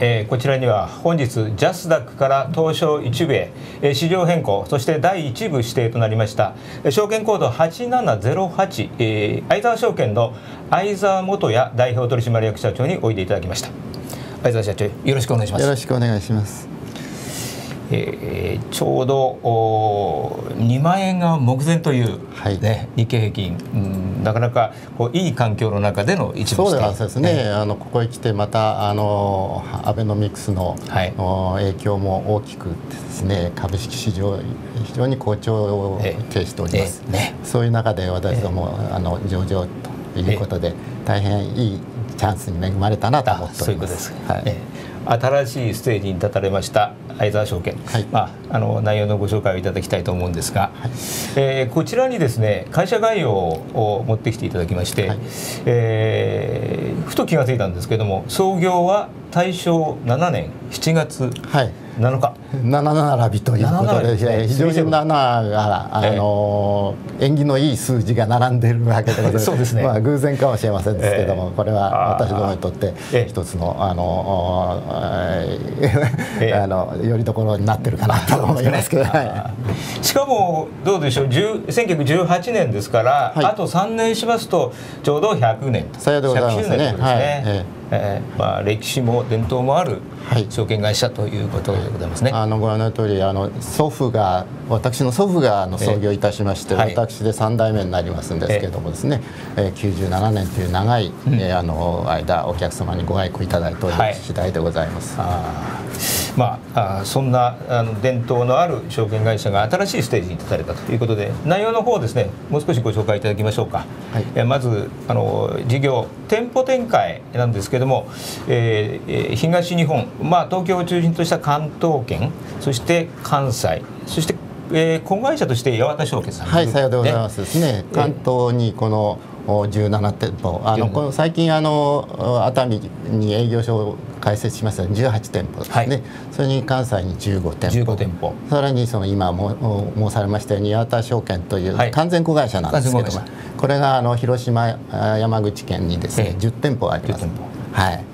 えー、こちらには本日ジャスダックから東証一部へ、えー、市場変更そして第一部指定となりました証券コード8708、えー、相沢証券の相沢元也代表取締役社長においでいただきました。相沢社長よろしくお願いします。よろしくお願いします。えー、ちょうど2万円が目前という、はい。ね、日経平均、うん、なかなかこういい環境の中での一部そうですね、ね、あのここへ来てまたあのアベノミクスの、はい、影響も大きくですね株式市場非常に好調を呈しております、ね、そういう中で私ども、あの上場ということで大変いいチャンスに恵まれたなと思っております。そういうことです、はい新しいステージに立たれました相沢証券、はい、まあ、あの内容のご紹介をいただきたいと思うんですが、はい、えー、こちらにですね会社概要を持ってきていただきまして、はい、えー、ふと気が付いたんですけども創業は大正7年7月7日、七並びということで非常に7があの、縁起のいい数字が並んでいるわけでございます。そうですね、まあ、偶然かもしれませんですけども、これは私どもにとって一つのあの、あの よりどころになってるかなと思いますけど、しかもどうでしょう1918年ですから、あと3年しますとちょうど100年さようでございますね。はいえーまあ、歴史も伝統もある証券会社ということでございますね。あのご覧の通りあり祖父が私の祖父があの創業いたしまして、えー、私で3代目になりますんですけれどもですね、えー、97年という長い、うん、えー、あの間お客様にご愛顧いただいております次第でございます。はいまあ、あそんなあの伝統のある証券会社が新しいステージに立たれたということで内容の方ですねもう少しご紹介いただきましょうか、はい、えまずあの事業店舗展開なんですけども、えー、東日本、まあ、東京を中心とした関東圏そして関西そしてえー、子会社として八幡証券さんはいさようでございますですね、関東にこの17店舗。あのこの最近あの熱海に営業所を開設しました18店舗ですね、はい、それに関西に15店舗 ,15 店舗。さらにその今も申されましたように八幡証券という完全子会社なんですけども、はい、これがあの広島山口県にですね、えー、10店舗あります。はい。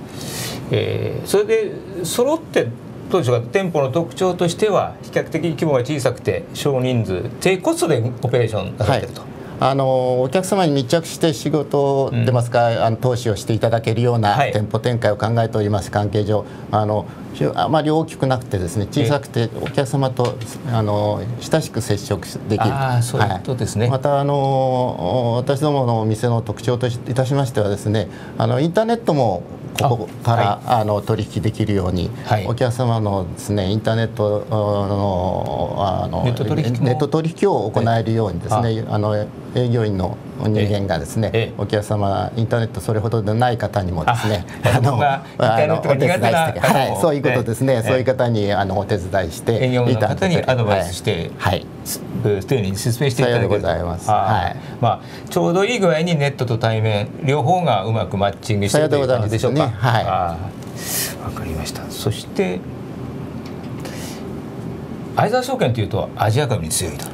えー、それで揃ってどうでしょうか店舗の特徴としては比較的規模が小さくて少人数低コストでオペレーションなさってると。はいあのお客様に密着して仕事出ますか、うん、あの投資をしていただけるような店舗展開を考えております、関係上あのあまり大きくなくてですね小さくてお客様とあの親しく接触できるあそういうことですね、はい、またあの私どものお店の特徴といたしましてはですねあのインターネットもここから、はい、あの取引できるように、はい、お客様のですねインターネットのあのネット取引を行えるようにですね、あ。の営業員の人間がですね、ええ、お客様インターネットそれほどでない方にもですねあのあのお手伝いしてはいそういうことですね、そういう方にあのお手伝いして営業の方にアドバイスして、はい、丁寧に説明していただけるございます。はい。まあちょうどいい具合にネットと対面両方がうまくマッチングしているという感じでしょうか。ね、はい。わかりました。そして相沢証券というとアジア株に強いと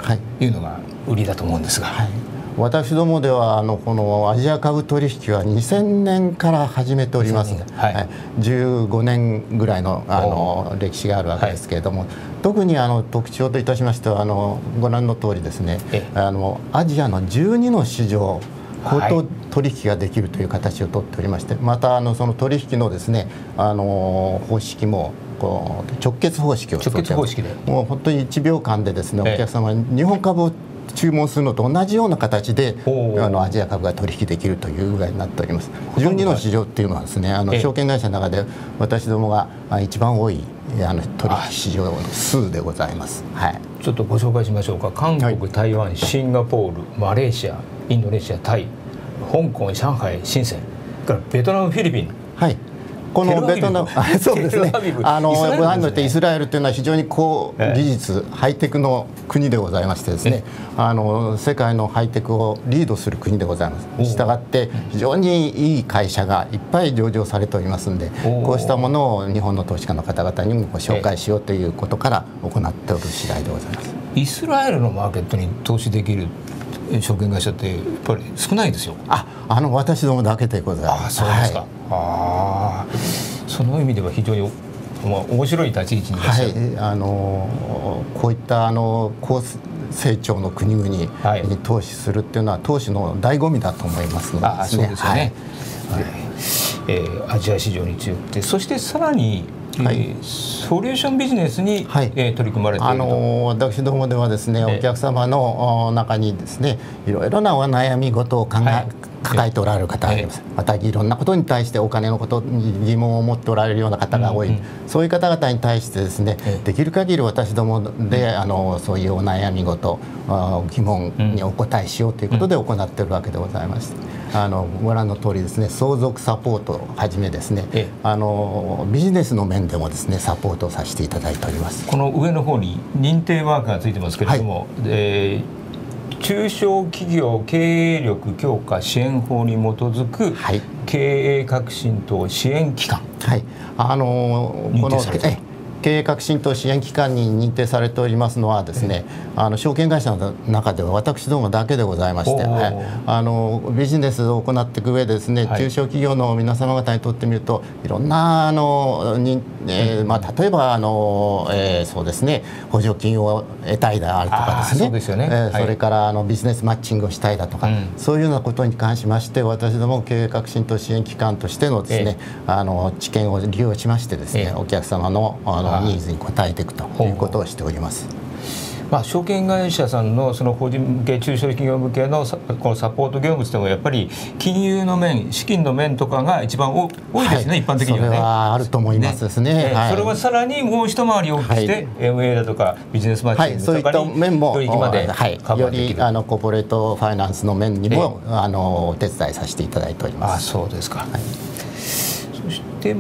いうのが売りだと思うんですが。はい私どもではあのこのアジア株取引は2000年から始めております、はい。はい、15年ぐらいのあの歴史があるわけですけれども、はい、特にあの特徴といたしましてはあのご覧の通りですねあのアジアの12の市場口頭取引ができるという形をとっておりましてまたあのその取引のですねあの方式もこう直結方式を直結方式で。もう本当に1秒間でですねお客様に日本株を注文するのと同じような形であのアジア株が取引できるという具合になっております。12の市場っていうのはですねあの証券会社の中で私どもが一番多いあの取引市場数でございます、はい、ちょっとご紹介しましょうか。韓国、はい、台湾シンガポールマレーシアインドネシアタイ香港上海深センからベトナムフィリピン。はいこのベトナムそうですね。あのご覧のってイスラエルというのは非常に高技術、ハイテクの国でございましてですね。あの世界のハイテクをリードする国でございます。したがって非常にいい会社がいっぱい上場されておりますんでこうしたものを日本の投資家の方々にもご紹介しようということから行っておる次第でございます。イスラエルのマーケットに投資できる証券会社ってやっぱり少ないですよ。ああの私どもだけでございます。あそうですか、はい、ああその意味では非常にまあ、面白い立ち位置にはい、あのこういったあの高成長の国々に投資するっていうのは、投資の醍醐味だと思いますので、ね、あそうですよね、はい、はい、えー、アジア市場に強くてそしてさらにはい、ソリューションビジネスに、はい、えー、取り組まれているあの私どもではですね、お客様の中にですねいろいろなお悩み事を考え、はい、抱えておられる方ます、またいろんなことに対してお金のことに疑問を持っておられるような方が多い、そういう方々に対してですねできる限り私どもであのそういうお悩み事疑問にお答えしようということで行っているわけでございまして。あのご覧の通りですね相続サポートをはじめですねあのビジネスの面でもですねサポートさせていただいております。この上の方に認定マークがついてますけれども、はい、えー中小企業経営力強化支援法に基づく経営革新等支援機関、はい、あのこの経営革新等支援機関に認定されておりますのはですね、あの証券会社の中では私どもだけでございまして、はい、あのビジネスを行っていく上でですね、はい、中小企業の皆様方にとってみるといろんなあのに、えー、まあ、例えばあの、えー、そうですね補助金を得たいであるとかですね。そすね、えー、それからあのビジネスマッチングをしたいだとか、そういうようなことに関しまして私ども経営革新等支援機関としてのですね、えー、あの知見を利用しましてですね、お客様のあのニーズに応えていくということをしております。まあ、証券会社さんのその法人向け中小企業向けのこのサポート業務というのはやっぱり金融の面資金の面とかが一番多いですね、はい、一般的にはね。それはあると思いますですね。ねはい、それはさらにもう一回り大きくして、はい、MA だとかビジネスマッチングとかに、はい、そういった面もはい、よりあのコーポレートファイナンスの面にも、あのお手伝いさせていただいております。あそうですか、はい、そして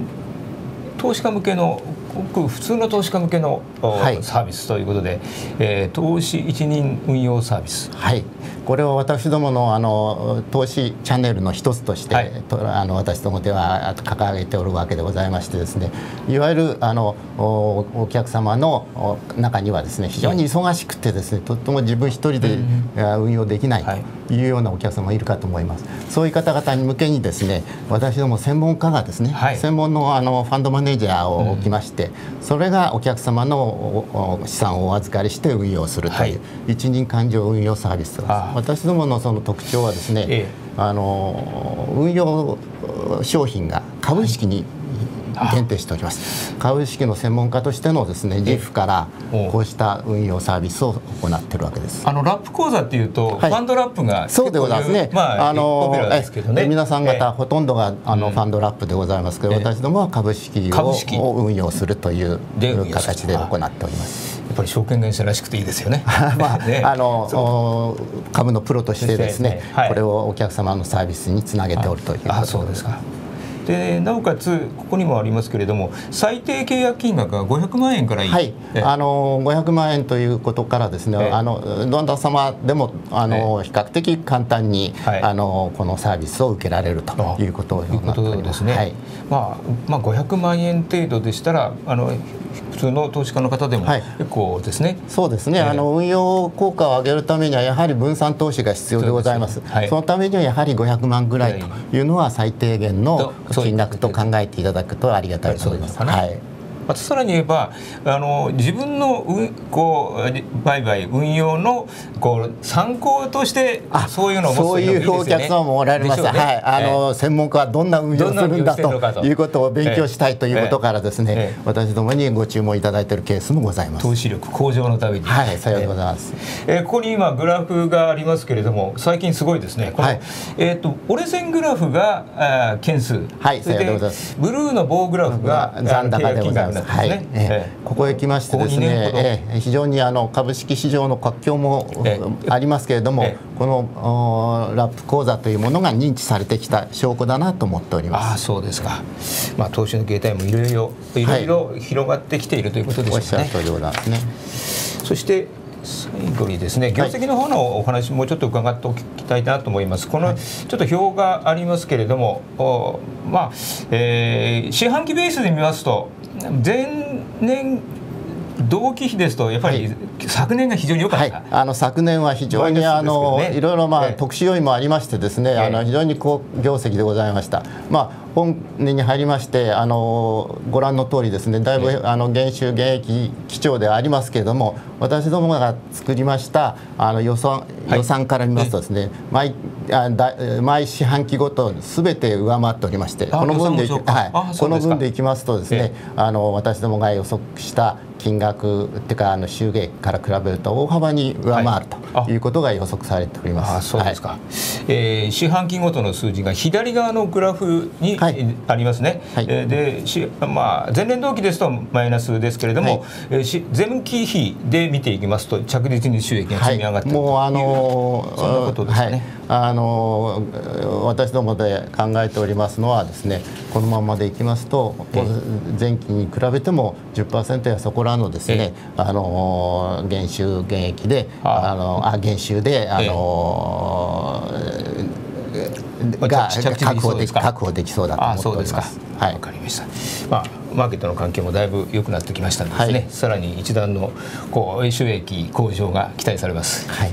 投資家向けのごく普通の投資家向けの、はい、サービスということで、えー、投資一人運用サービス。はい。これは私どものあの投資チャンネルの一つとして、はい、あの私どもでは掲げておるわけでございましてですねいわゆるあのお客様の中にはですね非常に忙しくてですねとっても自分一人で運用できない。というようなお客様もいるかと思います。そういう方々に向けにですね私ども専門家がですね、はい、専門のあのファンドマネージャーを置きまして、それがお客様の資産をお預かりして運用するという、一人勘定運用サービスです。私どものその特徴はですね、ええ、あの運用商品が株式に限定しております。株式の専門家としてのですね GIF からこうした運用サービスを行っているわけです。あのラップ講座っていうと、はい、ファンドラップがそうでございますね、まあ、あのね、皆さん方、ほとんどがあの、ファンドラップでございますけど、私どもは株式を運用するという形で行っております。やっぱり証券会社らしくていいですよね。まあ、ね、あの株のプロとしてですね、はい、これをお客様のサービスにつなげておるというあそうですか。でなおかつここにもありますけれども最低契約金額が500万円からいい、はい、あの500万円ということからですね、あのどなた様でもあの比較的簡単に、はい、あのこのサービスを受けられるというこということですね、はい、まあまあ、500万円程度でしたらあの普通の投資家の方でも結構ですね、はい、そうですね、えー、あの運用効果を上げるためにはやはり分散投資が必要でございます、はい、そのためにはやはり500万ぐらいというのは最低限の金額と考えていただくとありがたいと思います。はいまたさらに言えばあの自分のうこう売買運用のこう参考としてそういうのを持つそういうお客様もおられます、ね、はい、あの、えー、専門家はどんな運用するんだということを勉強したいということからですね、えーえー、私どもにご注文いただいているケースもございます。投資力向上のために。はいさようでございます、えー、ここに今グラフがありますけれども最近すごいですね。はい、えっ、ー、と折れ線グラフがあ件数。はいさようでございます。ブルーの棒グラフが残高でございますます、はい、え。ー、ここへ来ましてですね、えー、非常にあの株式市場の活況も、えー、ありますけれども、えー、このラップ講座というものが認知されてきた証拠だなと思っております。あそうですか。まあ投資の形態もいろいろいろいろ広がってきているということでしょうかね。おっしゃる通りでございますね。そして最後にですね業績の方のお話もちょっと伺っておきたいなと思います。このちょっと表がありますけれども、おまあ、えー、四半期ベースで見ますと前年同期比ですとやっぱり、昨年が非常に良かった、はい、あの昨年は非常にあの、ね、いろいろまあ、特殊要因もありましてですね、あの非常に好業績でございました。まあ本年に入りましてあのご覧の通りですねだいぶ、あの減収減益基調ではありますけれども私どもが作りましたあの予算予算から見ますとですね、毎あだ毎四半期ごとすべて上回っておりましてこの分ではい、この分でいきますとですね、あの私どもが予測した金額っていうかあの収益から比べると大幅に上回るということが予測されております。あそうですか、はい、えー、四半期ごとの数字が左側のグラフに、はい、ありますね。はい、でし、まあ、前年同期ですとマイナスですけれども、はい、し前期比で見ていきますと着実に収益が積み上がっている、はい、もうあのそんなことですね。あの私どもで考えておりますのはですねこのままでいきますと前期に比べても10%やそこらのですねあの減収減益であのあ減収であのが確保でき確保できそうだと思っております。はい、わかりました。まあマーケットの環境もだいぶ良くなってきましたのでですね、はい、さらに一段のこう収益向上が期待されます。はい。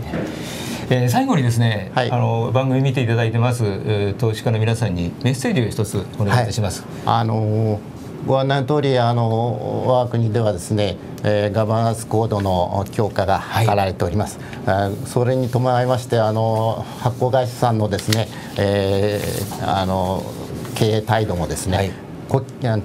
えー、最後にですね、はい、あの番組見ていただいてます、えー、投資家の皆さんにメッセージを一つお願いいたします。はい、あのご案内の通りあの我が国ではですね、えー、ガバナンスコードの強化が図られております。はい、それに伴いましてあの発行会社さんのですね、えー、あの経営態度もですね、はい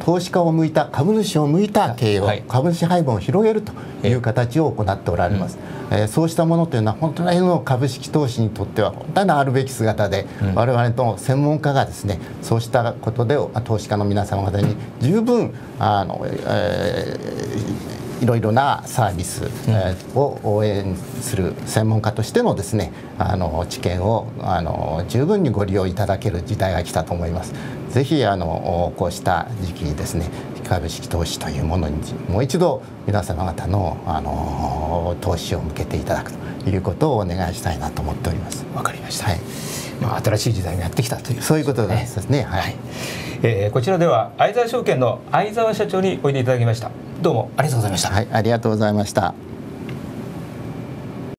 投資家を向いた株主を向いた経営を、はい、株主配分を広げるという形を行っておられます、うん、えー、そうしたものというのは本当にの株式投資にとっては本当にあるべき姿で、うん、我々の専門家がですねそうしたことで投資家の皆様方に十分あの、えーいろいろなサービス、を応援する専門家としてのですねあの知見をあの十分にご利用いただける時代が来たと思います。ぜひあのこうした時期にですね株式投資というものにもう一度皆様方のあの投資を向けていただくということをお願いしたいなと思っております。わかりました。はい。まあ新しい時代がやってきたという、ね、そういうことですね。はい。はい、えー、こちらでは相沢証券の相沢社長においでいただきました。どうもありがとうございました。はい、ありがとうございました。